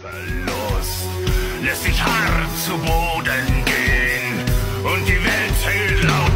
Verlust lässt sich hart zu Boden gehen und die Welt hält laut.